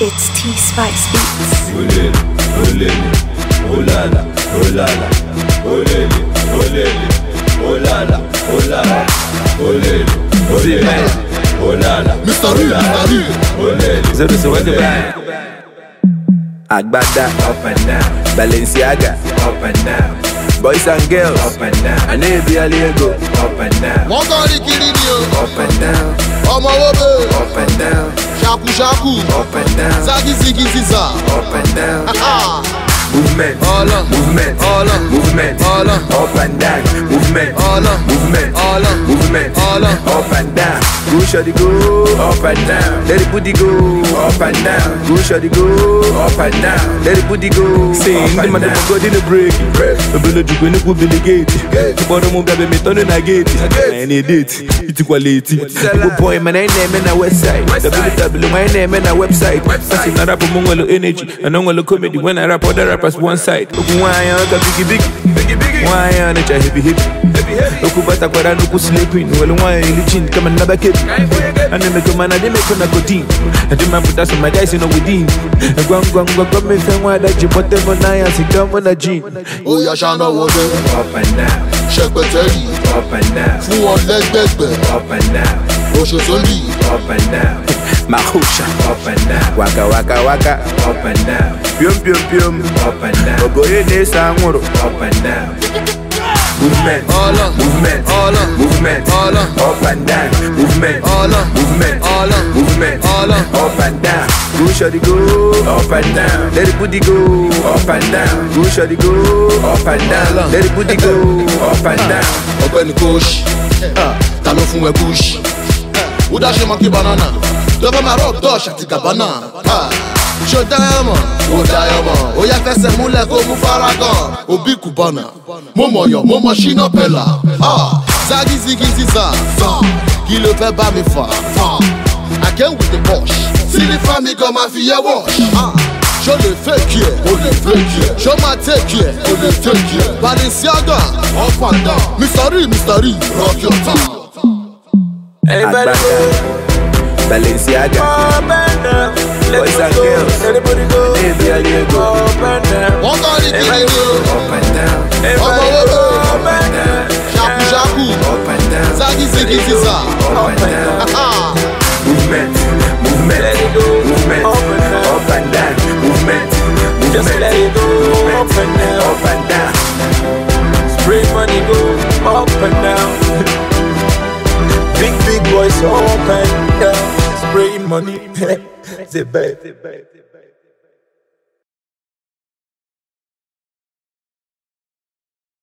It's T Spize Beats. Olele, olele, olala, olala, olele, olele, olala, olala, olele, olele, olala, Mr. Real, olala, Mr. Real. olele. Zoro so what the bag? Agbada Up and down, Balenciaga up and down, Boys and girls up and down, Ane Bialiego up and down, wọ́n kọ́ ní kiri ni o Up and down ọmọ wo bẹ́ẹ̀ Up and down ṣakuṣaku Up and down zagizigizisa Up and down Movement Ọlọ. Movement Ọlọ. Movement Ọlọ. Up up and down Movement Ọlọ. Movement Ọlọ. Movement. Ọlọ. Up. And down. Go shawty go Up and down. Let the booty go Up and down. Go shawty go Up and down. Let the booty go Sing, Up the man down. dem go di the break. Ebele jukwe ni kubili gate. Tuboro mu bebe mi tonu na gate. Na any date, iti kwa late. Good boy, man, ain't name na west side. www, my name na website. Kasi na rap mo ngolo energy, ano ngolo comedy when I rap other rappers one side. Oku wanya ka bigi bigi, wanya na cha heavy heavy. Loku bata kwara nuku sleeping Well why kama naba kebi. And then the man I didn't make on a codeine And then my put us in my Up and down Shekwe teri on leg Up and down Osho soli. Up and down Waka waka waka. Up and down Pium pium pium Up and down Ogoye nesa ngoro. Up and down Movement, Ọlọ. movement, Ọlọ. movement, Ọlọ. up and down, movement, Ọlọ. movement, Ọlọ. movement, Ọlọ. up and down. Go shawty go, up and down. Let the booty go, up and down. Go shawty go, up and down. Let the booty go, up and down. ọgbẹ́ni kóòṣì ta ló fún ẹ gúúṣì ó dá ṣe mọ́ kí banana lọ́fẹ́ máa rock dutch àti ṣó dáyọ̀ mọ̀ kò dáyọ̀ mọ̀ ó yá fẹsẹ̀ múlẹ̀ kó mú faragan. Òbí Kubana, mo mọ̀ yọ̀ mo mọ̀ ṣínà pẹ̀lá. Zagi zigi ziza kí ló fẹ́ bá mi fà? Came with the bush tí ní fami gan máa fi yẹ wọ̀ ṣó lè fèkì ẹ̀ ó lè fèkì ẹ̀ ṣó máa tèkì ẹ̀ ó lè tèkì ẹ̀ Balenciaga up and down. Mr e mr e rock your town. Hey, Balenciaga. Boys and girls. Baby, Aliego, wọ́n kọ́ ní kiri ni o up and down, ọmọ owó up and down, ṣakuṣaku up and down, zagizigizisa up and down. Ah, Movement, movement, movement, up and down, movement, Just movement, let it go up and down. up and down. Spray money go up and down. big big boys up and down. Spray money. Say babe.